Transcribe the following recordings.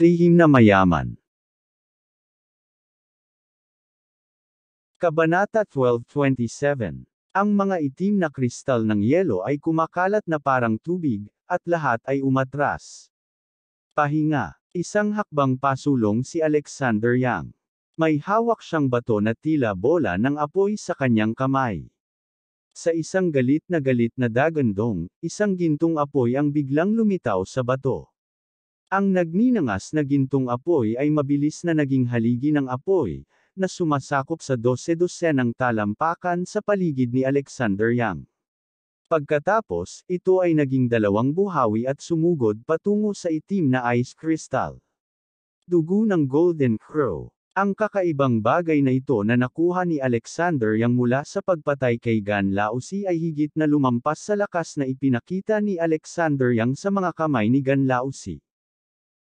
Lihim na mayaman. Kabanata 12.27 Ang mga itim na kristal ng yelo ay kumakalat na parang tubig, at lahat ay umatras. Pahinga. Isang hakbang pasulong si Alexander Yang. May hawak siyang bato na tila bola ng apoy sa kanyang kamay. Sa isang galit na galit na dagandong, isang gintong apoy ang biglang lumitaw sa bato. Ang nagninangas na gintong apoy ay mabilis na naging haligi ng apoy, na sumasakop sa dose-dosenang talampakan sa paligid ni Alexander Yang. Pagkatapos, ito ay naging dalawang buhawi at sumugod patungo sa itim na ice crystal. Dugo ng Golden Crow. Ang kakaibang bagay na ito na nakuha ni Alexander yang mula sa pagpatay kay Gan Laosi ay higit na lumampas sa lakas na ipinakita ni Alexander yang sa mga kamay ni Gan Laosi.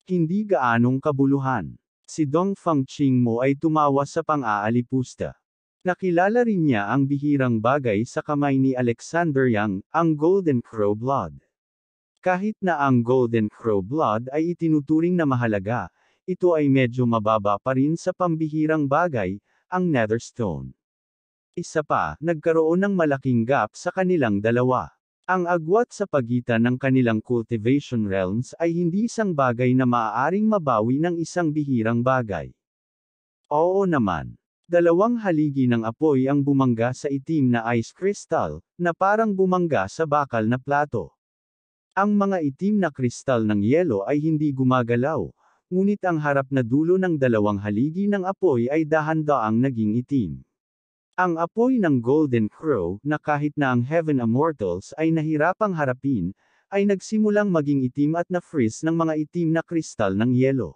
Hindi gaanong kabuluhan. Si Dong Fang Ching mo ay tumawa sa pang-aalipusta. Nakilala rin niya ang bihirang bagay sa kamay ni Alexander Yang, ang Golden Crow Blood. Kahit na ang Golden Crow Blood ay itinuturing na mahalaga, ito ay medyo mababa pa rin sa pambihirang bagay, ang Netherstone. Isa pa, nagkaroon ng malaking gap sa kanilang dalawa. Ang agwat sa pagitan ng kanilang cultivation realms ay hindi isang bagay na maaaring mabawi ng isang bihirang bagay. Oo naman. Dalawang haligi ng apoy ang bumangga sa itim na ice crystal, na parang bumangga sa bakal na plato. Ang mga itim na kristal ng yelo ay hindi gumagalaw, ngunit ang harap na dulo ng dalawang haligi ng apoy ay dahan-daang naging itim. Ang apoy ng Golden Crow, na kahit na ang Heaven Immortals ay nahirapang harapin, ay nagsimulang maging itim at na-freeze ng mga itim na kristal ng yelo.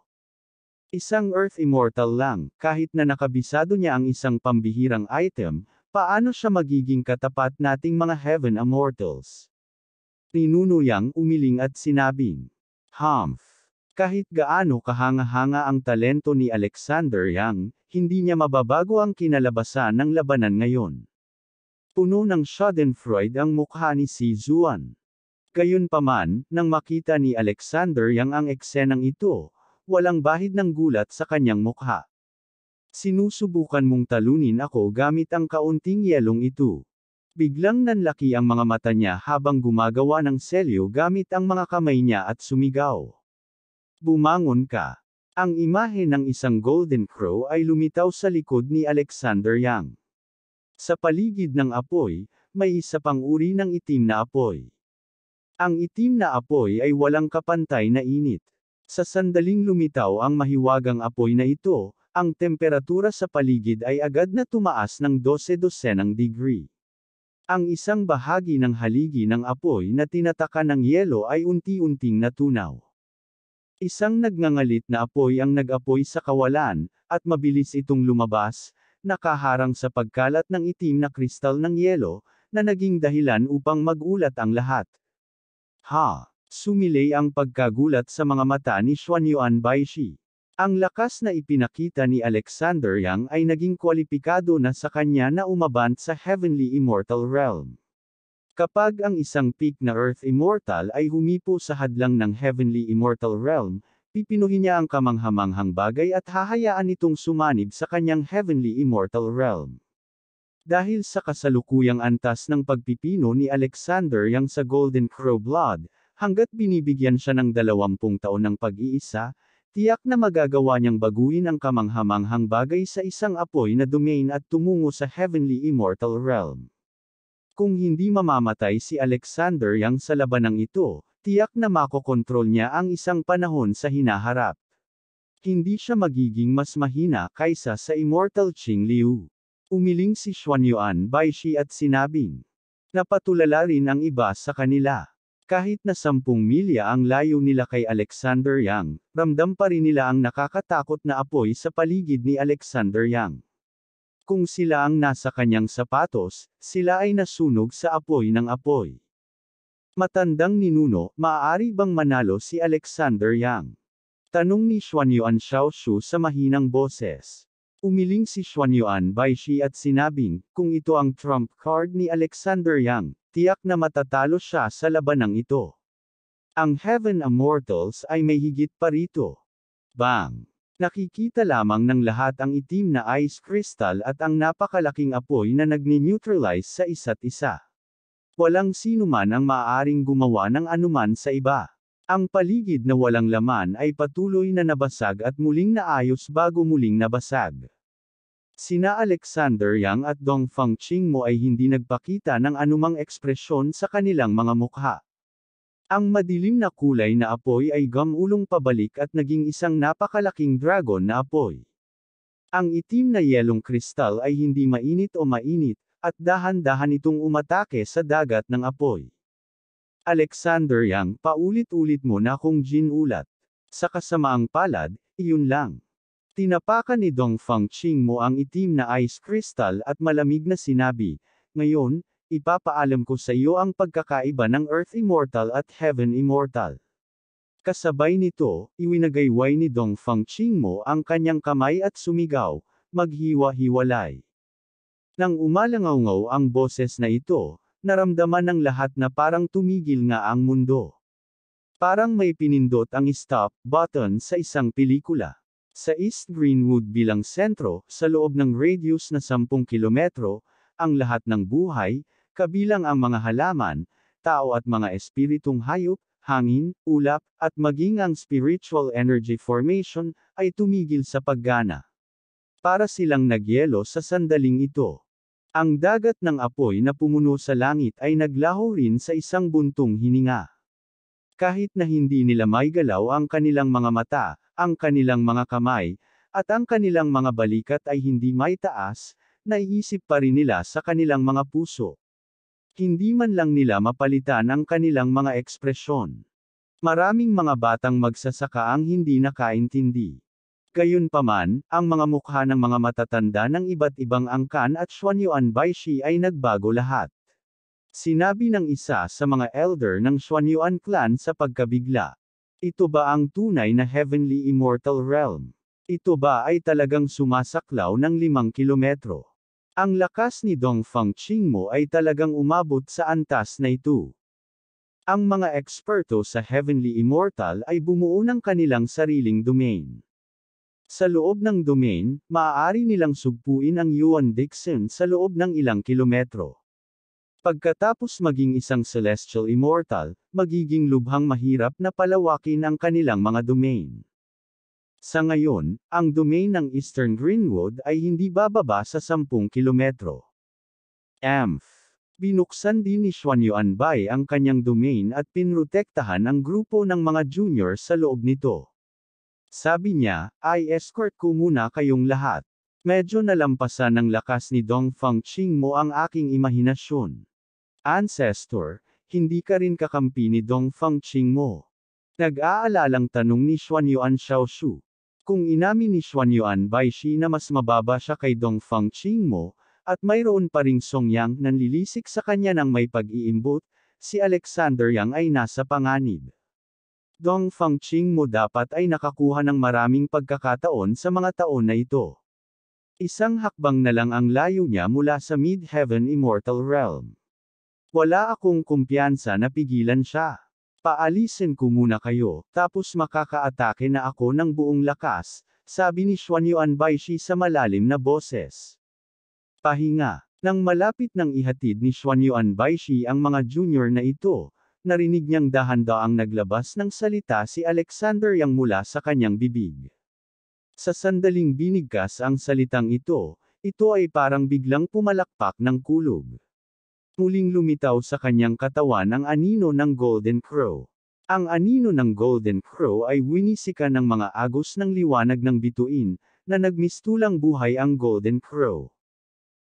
Isang Earth Immortal lang, kahit na nakabisado niya ang isang pambihirang item, paano siya magiging katapat nating mga Heaven Immortals? Tinunuyang umiling at sinabing, Humph. Kahit gaano kahanga-hanga ang talento ni Alexander Yang, hindi niya mababago ang kinalabasan ng labanan ngayon. Puno ng schadenfreude ang mukha ni si Zuan. Gayunpaman, nang makita ni Alexander Yang ang eksenang ito, walang bahid ng gulat sa kanyang mukha. Sinusubukan mong talunin ako gamit ang kaunting yelong ito. Biglang nanlaki ang mga mata niya habang gumagawa ng selyo gamit ang mga kamay niya at sumigaw. Bumangon ka. Ang imahe ng isang golden crow ay lumitaw sa likod ni Alexander Yang. Sa paligid ng apoy, may isa pang uri ng itim na apoy. Ang itim na apoy ay walang kapantay na init. Sa sandaling lumitaw ang mahiwagang apoy na ito, ang temperatura sa paligid ay agad na tumaas ng 12 ng degree. Ang isang bahagi ng haligi ng apoy na tinataka ng yelo ay unti-unting natunaw. Isang nagngangalit na apoy ang nag-apoy sa kawalan, at mabilis itong lumabas, nakaharang sa pagkalat ng itim na kristal ng yelo, na naging dahilan upang magulat ang lahat. Ha! Sumilay ang pagkagulat sa mga mata ni Xuanyuan Baishi. Ang lakas na ipinakita ni Alexander Yang ay naging kwalipikado na sa kanya na umabant sa Heavenly Immortal Realm. Kapag ang isang peak na Earth Immortal ay humipo sa hadlang ng Heavenly Immortal Realm, pipinuhin niya ang kamanghamanghang bagay at hahayaan itong sumanib sa kanyang Heavenly Immortal Realm. Dahil sa kasalukuyang antas ng pagpipino ni Alexander Yang sa Golden Crow Blood, Hanggat binibigyan siya ng dalawampung taon ng pag-iisa, tiyak na magagawa niyang baguhin ang kamanghamanghang bagay sa isang apoy na domain at tumungo sa Heavenly Immortal Realm. Kung hindi mamamatay si Alexander yang sa labanang ito, tiyak na makokontrol niya ang isang panahon sa hinaharap. Hindi siya magiging mas mahina kaysa sa Immortal Qing Liu. Umiling si Xuanyuan Baishi at sinabing, napatulala rin ang iba sa kanila. Kahit na sampung milya ang layo nila kay Alexander Yang, ramdam pa rin nila ang nakakatakot na apoy sa paligid ni Alexander Yang. Kung sila ang nasa kanyang sapatos, sila ay nasunog sa apoy ng apoy. Matandang ninuno, maaari bang manalo si Alexander Yang? Tanong ni Xuanyuan Xiaoshu sa mahinang boses. Umiling si Xuanyuan Baishi at sinabing, kung ito ang trump card ni Alexander Yang, tiyak na matatalo siya sa labanang ito. Ang Heaven Immortals ay may higit pa rito. Bang! Nakikita lamang ng lahat ang itim na ice crystal at ang napakalaking apoy na nagni-neutralize sa isa't isa. Walang sino man ang maaaring gumawa ng anuman sa iba. Ang paligid na walang laman ay patuloy na nabasag at muling naayos bago muling nabasag. Sina Alexander Yang at Dong Fang Ching mo ay hindi nagpakita ng anumang ekspresyon sa kanilang mga mukha. Ang madilim na kulay na apoy ay gamulong pabalik at naging isang napakalaking dragon na apoy. Ang itim na yelong kristal ay hindi mainit o mainit, at dahan-dahan itong umatake sa dagat ng apoy. Alexander Yang, paulit-ulit mo na kung ginulat. Sa kasamaang palad, iyon lang. Tinapakan ni Dong Fang Ching mo ang itim na ice crystal at malamig na sinabi, Ngayon, ipapaalam ko sa iyo ang pagkakaiba ng Earth Immortal at Heaven Immortal. Kasabay nito, iwinagayway ni Dong Fang Chingmo ang kanyang kamay at sumigaw, maghiwa-hiwalay. Nang umalangaw ang boses na ito, naramdaman ng lahat na parang tumigil nga ang mundo. Parang may pinindot ang stop button sa isang pelikula. Sa East Greenwood bilang sentro, sa loob ng radius na 10 kilometro, ang lahat ng buhay, kabilang ang mga halaman, tao at mga espiritong hayop, hangin, ulap, at maging ang spiritual energy formation, ay tumigil sa paggana. Para silang nagyelo sa sandaling ito. Ang dagat ng apoy na pumuno sa langit ay naglaho rin sa isang buntong hininga. Kahit na hindi nila may galaw ang kanilang mga mata, ang kanilang mga kamay, at ang kanilang mga balikat ay hindi may taas, naiisip pa rin nila sa kanilang mga puso. Hindi man lang nila mapalitan ang kanilang mga ekspresyon. Maraming mga batang magsasaka ang hindi nakaintindi. Gayunpaman, ang mga mukha ng mga matatanda ng iba't ibang angkan at Xuanyuan Baishi ay nagbago lahat. Sinabi ng isa sa mga elder ng Xuanyuan clan sa pagkabigla. Ito ba ang tunay na Heavenly Immortal Realm? Ito ba ay talagang sumasaklaw ng limang kilometro? Ang lakas ni Dong Fang Chingmo ay talagang umabot sa antas na ito. Ang mga eksperto sa Heavenly Immortal ay bumuo ng kanilang sariling domain. Sa loob ng domain, maaari nilang sugpuin ang Yuan Dixon sa loob ng ilang kilometro. Pagkatapos maging isang celestial immortal, magiging lubhang mahirap na palawakin ang kanilang mga domain. Sa ngayon, ang domain ng Eastern Greenwood ay hindi bababa sa 10 kilometro. AMF. Binuksan din ni Xuan Yuanbay ang kanyang domain at pinrotektahan ang grupo ng mga junior sa loob nito. Sabi niya, ay escort ko muna kayong lahat. Medyo nalampasan ng lakas ni Dong Fang Ching mo ang aking imahinasyon. Ancestor, hindi ka rin kakampi ni Dong Fang Ching mo. Nag-aalalang tanong ni Xuan Yuan Xiaoshu. Kung inamin ni Xuan Yuan Baishi na mas mababa siya kay Dong Fang Chingmo, at mayroon pa ring Song Yang nanlilisik sa kanya ng may pag-iimbot, si Alexander Yang ay nasa panganib. Dong Fang Chingmo dapat ay nakakuha ng maraming pagkakataon sa mga taon na ito. Isang hakbang na lang ang layo niya mula sa Mid-Heaven Immortal Realm. Wala akong kumpiyansa na pigilan siya. Paalisin ko muna kayo, tapos makakaatake na ako ng buong lakas, sabi ni Xuan Yuan Baishi sa malalim na boses. Pahinga. Nang malapit nang ihatid ni Xuan Yuan Baishi ang mga junior na ito, narinig niyang dahan-daang naglabas ng salita si Alexander Yang mula sa kanyang bibig. Sa sandaling binigkas ang salitang ito, ito ay parang biglang pumalakpak ng kulog. Muling lumitaw sa kanyang katawan ang anino ng Golden Crow. Ang anino ng Golden Crow ay winisika ng mga agos ng liwanag ng bituin, na nagmistulang buhay ang Golden Crow.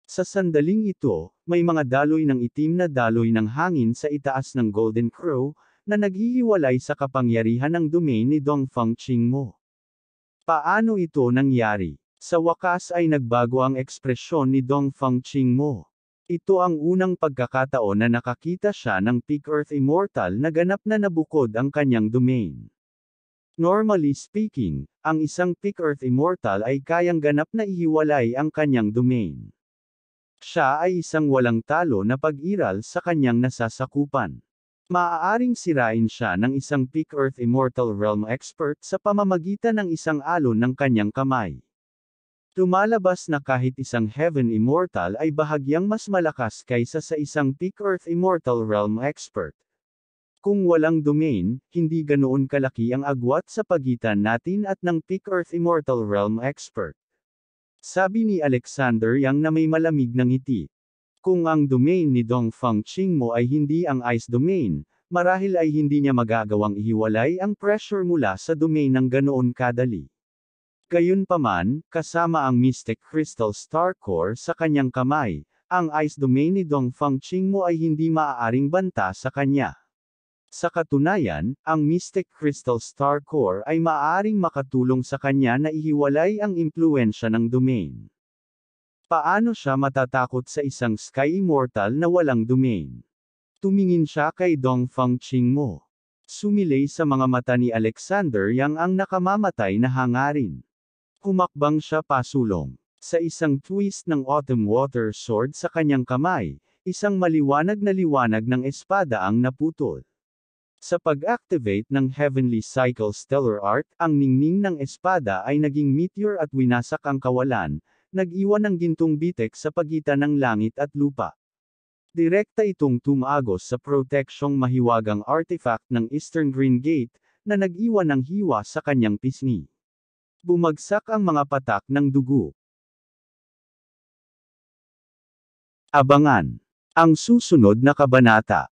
Sa sandaling ito, may mga daloy ng itim na daloy ng hangin sa itaas ng Golden Crow, na naghihiwalay sa kapangyarihan ng domain ni Dong Fang Chingmo. Paano ito nangyari? Sa wakas ay nagbago ang ekspresyon ni Dong Fang Chingmo. Ito ang unang pagkakataon na nakakita siya ng Peak Earth Immortal na ganap na nabukod ang kanyang domain. Normally speaking, ang isang Peak Earth Immortal ay kayang ganap na ihiwalay ang kanyang domain. Siya ay isang walang talo na pag-iral sa kanyang nasasakupan. Maaaring sirain siya ng isang Peak Earth Immortal Realm expert sa pamamagitan ng isang alon ng kanyang kamay. Tumalabas na kahit isang Heaven Immortal ay bahagyang mas malakas kaysa sa isang Peak Earth Immortal Realm expert. Kung walang domain, hindi ganoon kalaki ang agwat sa pagitan natin at ng Peak Earth Immortal Realm expert. Sabi ni Alexander Yang na may malamig ng ngiti. Kung ang domain ni Dong Fang Ching mo ay hindi ang ice domain, marahil ay hindi niya magagawang ihiwalay ang pressure mula sa domain ng ganoon kadali. Gayunpaman, kasama ang Mystic Crystal Star Core sa kanyang kamay, ang ice domain ni Dong Fang Ching mo ay hindi maaaring banta sa kanya. Sa katunayan, ang Mystic Crystal Star Core ay maaaring makatulong sa kanya na ihiwalay ang impluensya ng domain. Paano siya matatakot sa isang Sky Immortal na walang domain? Tumingin siya kay Dong Fang Ching Mo. Sumilay sa mga mata ni Alexander yang ang nakamamatay na hangarin. Humakbang siya pasulong. Sa isang twist ng Autumn Water Sword sa kanyang kamay, isang maliwanag na liwanag ng espada ang naputol. Sa pag-activate ng Heavenly Cycle Stellar Art, ang ningning ng espada ay naging meteor at winasak ang kawalan, nag-iwan ng gintong bitek sa pagitan ng langit at lupa. Direkta itong tumagos sa proteksyong mahiwagang artifact ng Eastern Green Gate, na nag-iwan ng hiwa sa kanyang pisngi. Bumagsak ang mga patak ng dugo. Abangan. Ang susunod na kabanata.